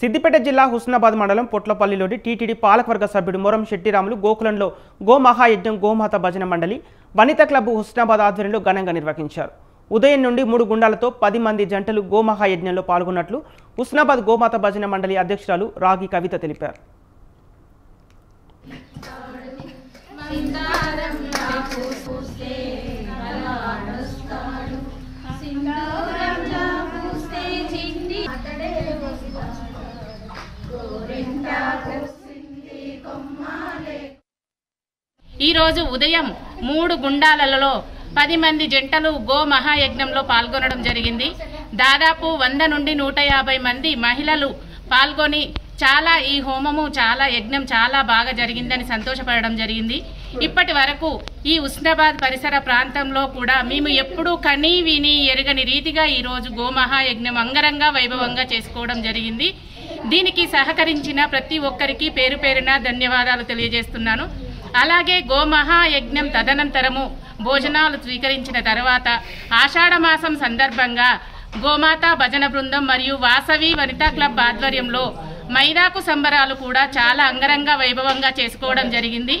సిద్దిపేట జిల్లా హుస్నాబాద్ మండలం పొట్లపల్లిలోని టీటీడీ పాలకవర్గ సభ్యుడు మొరం శెట్టిరాములు గోకులంలో గోమహాయజ్ఞం గోమాత భజన మండలి వనిత క్లబ్ హుస్నాబాద్ ఆధ్వర్యంలో ఘనంగా నిర్వహించారు. ఉదయం నుండి మూడు గుండాలతో పది మంది జంటలు గోమహాయజ్ఞంలో పాల్గొన్నట్లు హుస్నాబాద్ గోమాత భజన మండలి అధ్యక్షురాలు రాగి కవిత తెలిపారు. ఈరోజు ఉదయం మూడు గుండాలలో పది మంది జంటలు గో మహాయజ్ఞంలో పాల్గొనడం జరిగింది. దాదాపు వంద నుండి నూట యాభై మంది మహిళలు పాల్గొని చాలా ఈ హోమము చాలా యజ్ఞం చాలా బాగా జరిగిందని సంతోషపడడం జరిగింది. ఇప్పటి వరకు ఈ ఉస్నాబాద్ పరిసర ప్రాంతంలో కూడా మేము ఎప్పుడూ కనీ విని ఎరగని రీతిగా ఈరోజు గోమహాయజ్ఞం అంగరంగ వైభవంగా చేసుకోవడం జరిగింది. దీనికి సహకరించిన ప్రతి ఒక్కరికి పేరు పేరున ధన్యవాదాలు తెలియజేస్తున్నాను. అలాగే గోమహాయజ్ఞం తదనంతరము భోజనాలు స్వీకరించిన తర్వాత ఆషాఢమాసం సందర్భంగా గోమాత భజన బృందం మరియు వాసవి వనితా క్లబ్ ఆధ్వర్యంలో మైదాకు సంబరాలు కూడా చాలా అంగరంగ వైభవంగా చేసుకోవడం జరిగింది.